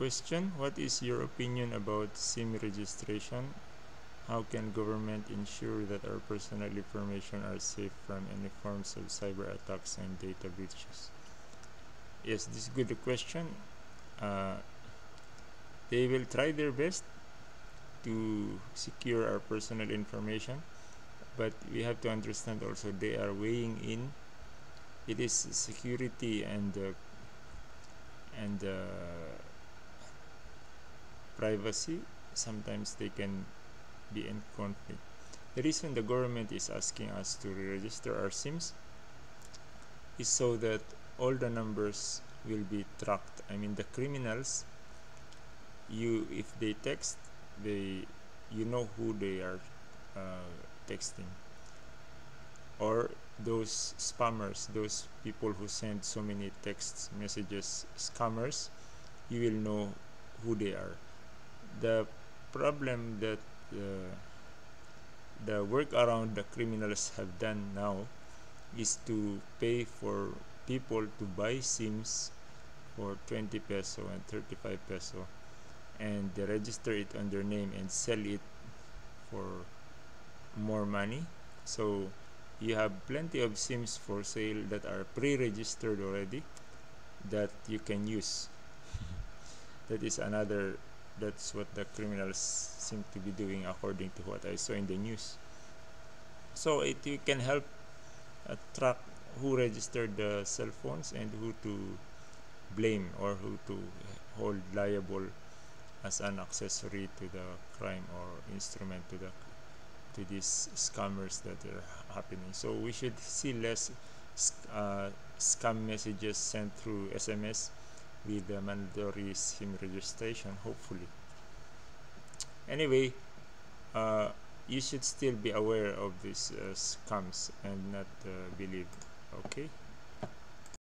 question what is your opinion about sim registration? How can government ensure that our personal information are safe from any forms of cyber attacks and data breaches? Yes this is good question. Uh, they will try their best to secure our personal information but we have to understand also they are weighing in. It is security and uh, and uh, privacy sometimes they can be in conflict. The reason the government is asking us to register our sims is so that all the numbers will be tracked. I mean the criminals you if they text they you know who they are uh, texting. Or those spammers those people who send so many text messages scammers you will know who they are the problem that uh, the work around the criminals have done now is to pay for people to buy sims for 20 peso and 35 peso and they register it on their name and sell it for more money. So you have plenty of sims for sale that are pre-registered already that you can use. That is another that's what the criminals seem to be doing according to what I saw in the news. So it you can help uh, track who registered the cell phones and who to blame or who to hold liable as an accessory to the crime or instrument to the to these scammers that are happening. So we should see less uh, scam messages sent through SMS with the mandatory SIM registration hopefully. Anyway uh, you should still be aware of these uh, scams and not uh, believe okay